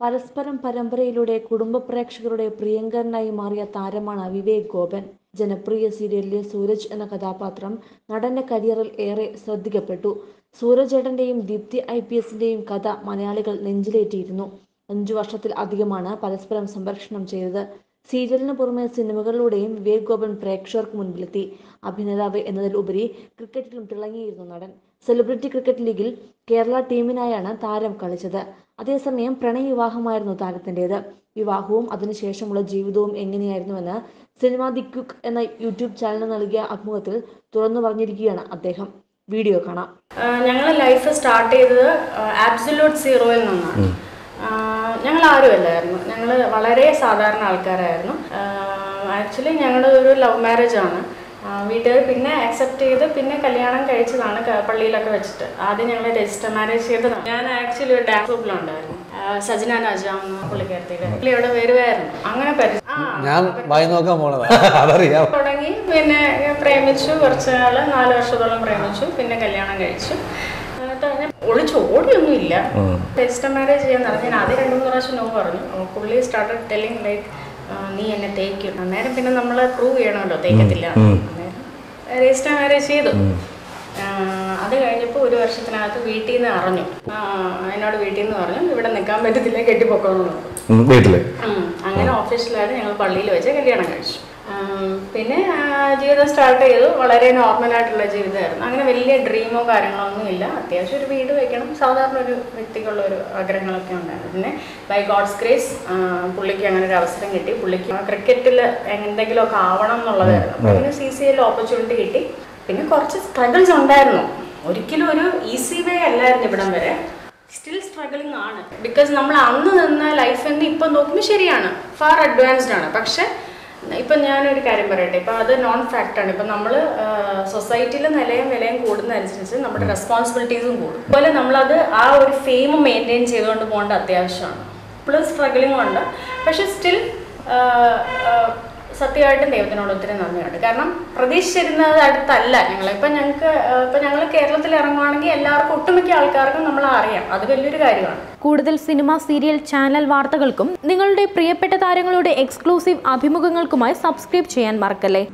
പരസ്പരം പരമ്പരയിലൂടെ കുടുംബ പ്രേക്ഷകരുടെ പ്രിയങ്കരനായി മാറിയ താരമാണ് വിവേക് ഗോപൻ. ജനപ്രിയ സീരിയലിലെ സൂരജ് എന്ന കഥാപാത്രം നടന്റെ കരിയറിൽ ഏറെ ശ്രദ്ധിക്കപ്പെട്ടു. സൂരജേട്ടന്റെയും ദീപ്തി ഐ പി എസിന്റെയും കഥ മലയാളികൾ നെഞ്ചിലേറ്റിയിരുന്നു. അഞ്ചു വർഷത്തിൽ അധികമാണ് പരസ്പരം സംരക്ഷണം ചെയ്തത്. സീരിയലിന് പുറമെ സിനിമകളിലൂടെയും വിവേക് ഗോപൻ പ്രേക്ഷകർക്ക് മുൻപിലെത്തി. അഭിനേതാവ് എന്നതിലുപരി ക്രിക്കറ്റിലും തിളങ്ങിയിരുന്നു നടൻ. സെലിബ്രിറ്റി ക്രിക്കറ്റ് ലീഗിൽ കേരള ടീമിനായാണ് താരം കളിച്ചത്. അതേസമയം പ്രണയവിവാഹമായിരുന്നു താരത്തിന്റെത്. വിവാഹവും അതിനുശേഷമുള്ള ജീവിതവും എങ്ങനെയായിരുന്നുവെന്ന് സിനിമ ദി ക്യുക്ക് എന്ന യൂട്യൂബ് ചാനലിന് നൽകിയ അഭിമുഖത്തിൽ തുറന്നു പറഞ്ഞിരിക്കുകയാണ് അദ്ദേഹം. വീഡിയോ കാണാം. ഞങ്ങൾ ലൈഫ് സ്റ്റാർട്ട് ചെയ്തത് ആബ്സല്യൂട്ട് സീറോയിൽ നിന്നാണ്. ഞങ്ങൾ ആരുമല്ലായിരുന്നു ഞങ്ങൾ വളരെ സാധാരണ ആൾക്കാരായിരുന്നു. ആക്ച്വലി ഞങ്ങളുടെ ഒരു ലവ് മാരേജ് ആണ്. വീട്ടുകാർ പിന്നെ അക്സെപ്റ്റ് ചെയ്ത് പിന്നെ കല്യാണം കഴിച്ചതാണ് പള്ളിയിലൊക്കെ വെച്ചിട്ട്. ആദ്യം ഞങ്ങൾ രജിസ്റ്റർ മാരേജ് ചെയ്തതാണ്. ഞാൻ ആക്ച്വലി ഒരു ഡാൻസ് ഗ്രൂപ്പിലുണ്ടായിരുന്നു സജന നജാം എന്ന പുള്ളിക്കാരത്തിയുടെ പുള്ളി അവിടെ വരുമായിരുന്നു അങ്ങനെ പരി ഞാൻ വായി നോക്കാൻ പോണതാ. അതറിയാം. തുടങ്ങി പിന്നെ പ്രേമിച്ചു കുറച്ച് നാൾ നാല് വർഷത്തോളം പ്രേമിച്ചു. പിന്നെ കല്യാണം കഴിച്ചു. എന്നിട്ട് ഓടിയൊന്നും ഇല്ല രജിസ്റ്റർ മാരേജ് ചെയ്യാൻ നടന്നു ഞാൻ ആദ്യം രണ്ടു മൂന്ന് പ്രാവശ്യം നോ പറഞ്ഞു. പുള്ളി സ്റ്റാർട്ടഡ് ടെല്ലിങ് ലൈക്ക് നീ എന്നെ തേക്കും. അന്നേരം പിന്നെ നമ്മൾ പ്രൂവ് ചെയ്യണമല്ലോ തേക്കത്തില്ല. രജിസ്റ്റർ മാരേജ് ചെയ്തു. അത് കഴിഞ്ഞപ്പോൾ ഒരു വർഷത്തിനകത്ത് വീട്ടിൽ നിന്ന് അറിഞ്ഞു എന്നോട് വീട്ടിൽ നിന്ന് പറഞ്ഞു ഇവിടെ നിൽക്കാൻ പറ്റത്തില്ല കെട്ടിപ്പൊക്കോളൂ വീട്ടിൽ. അങ്ങനെ ഓഫീസിലായിരുന്നു ഞങ്ങൾ പള്ളിയിൽ വെച്ച് കല്യാണം കഴിച്ചു. പിന്നെ ജീവിതം സ്റ്റാർട്ട് ചെയ്തു. വളരെ നോർമൽ ആയിട്ടുള്ള ജീവിതമായിരുന്നു. അങ്ങനെ വലിയ ഡ്രീമോ കാര്യങ്ങളോ ഒന്നും ഇല്ല. അത്യാവശ്യം ഒരു വീട് വയ്ക്കണം സാധാരണ ഒരു വ്യക്തിക്കുള്ള ഒരു ആഗ്രഹങ്ങളൊക്കെ ഉണ്ടായിരുന്നു. പിന്നെ ബൈ ഗോഡ്സ് ഗ്രേസ് പുള്ളിക്ക് അങ്ങനെ ഒരു അവസരം കിട്ടി. പുള്ളിക്ക് ക്രിക്കറ്റിൽ എന്തെങ്കിലുമൊക്കെ ആവണം എന്നുള്ളതായിരുന്നു. അങ്ങനെ സി സി എൽ ഓപ്പർച്യൂണിറ്റി കിട്ടി. പിന്നെ കുറച്ച് സ്ട്രഗിൾസ് ഉണ്ടായിരുന്നു. ഒരിക്കലും ഒരു ഈസി വേ അല്ലായിരുന്നു ഇവിടം വരെ. സ്റ്റിൽ സ്ട്രഗിളിങ് ആണ്. ബിക്കോസ് നമ്മൾ അന്ന് നിന്ന ലൈഫ് എന്ന് ഇപ്പം നോക്കുമ്പോൾ ശരിയാണ്. ഫാർ അഡ്വാൻസ്ഡ് ആണ്. പക്ഷെ ഇപ്പം ഞാനൊരു കാര്യം പറയട്ടെ. ഇപ്പം അത് നോൺ ഫാക്റ്റാണ് ഇപ്പം നമ്മൾ സൊസൈറ്റിയിൽ നിലയും വിലയും കൂടുന്നതനുസരിച്ച് നമ്മുടെ റെസ്പോൺസിബിലിറ്റീസും കൂടും. അതുപോലെ നമ്മളത് ആ ഒരു ഫെയിം മെയിന്റെയിൻ ചെയ്തുകൊണ്ട് പോകേണ്ട അത്യാവശ്യമാണ്. പ്ലസ് സ്ട്രഗിളിംഗ് ഉണ്ട്. പക്ഷെ സ്റ്റിൽ സത്യമായിട്ടും ദൈവത്തിനോട് ഒത്തിരി നന്ദിയുണ്ട് കാരണം പ്രതീക്ഷിച്ചിരുന്നത് അടുത്തല്ല. ഞങ്ങൾ ഇപ്പം ഞങ്ങൾക്ക് ഇപ്പം ഞങ്ങൾ കേരളത്തിൽ ഇറങ്ങുവാണെങ്കിൽ എല്ലാവർക്കും ഒട്ടുമിക്ക ആൾക്കാർക്കും നമ്മൾ അറിയാം. അത് വലിയൊരു കാര്യമാണ്. കൂടുതൽ സിനിമ സീരിയൽ ചാനൽ വാർത്തകൾക്കും നിങ്ങളുടെ പ്രിയപ്പെട്ട താരങ്ങളുടെ എക്സ്ക്ലൂസീവ് അഭിമുഖങ്ങൾക്കുമായി സബ്സ്ക്രൈബ് ചെയ്യാൻ മറക്കല്ലേ?